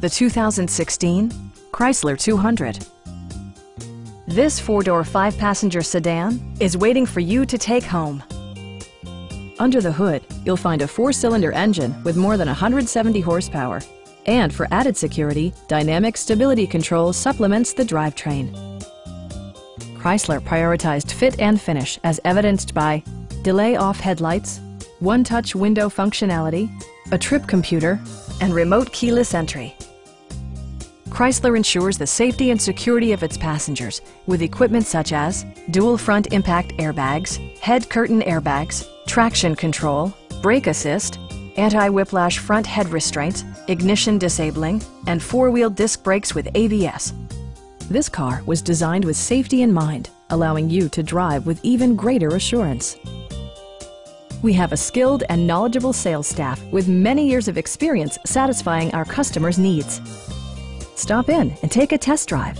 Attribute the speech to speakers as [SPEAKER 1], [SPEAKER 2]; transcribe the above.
[SPEAKER 1] the 2016 Chrysler 200. This four-door, five-passenger sedan is waiting for you to take home. Under the hood, you'll find a four-cylinder engine with more than 170 horsepower. And for added security, Dynamic Stability Control supplements the drivetrain. Chrysler prioritized fit and finish as evidenced by delay off headlights, one-touch window functionality, a trip computer, and remote keyless entry. Chrysler ensures the safety and security of its passengers with equipment such as dual front impact airbags, head curtain airbags, traction control, brake assist, anti-whiplash front head restraints, ignition disabling, and four-wheel disc brakes with ABS. This car was designed with safety in mind, allowing you to drive with even greater assurance. We have a skilled and knowledgeable sales staff with many years of experience satisfying our customers' needs. Stop in and take a test drive.